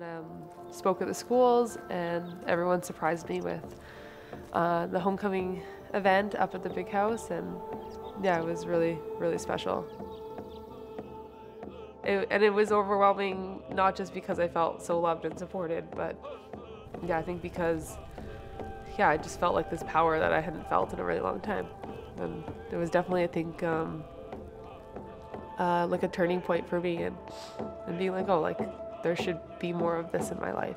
and um, spoke at the schools, and everyone surprised me with uh, the homecoming event up at the big house, and yeah, it was really, really special. It, and it was overwhelming, not just because I felt so loved and supported, but yeah, I think because yeah, I just felt like this power that I hadn't felt in a really long time, and it was definitely, I think, um, uh, like a turning point for me, and and being like, oh, like there should be more of this in my life.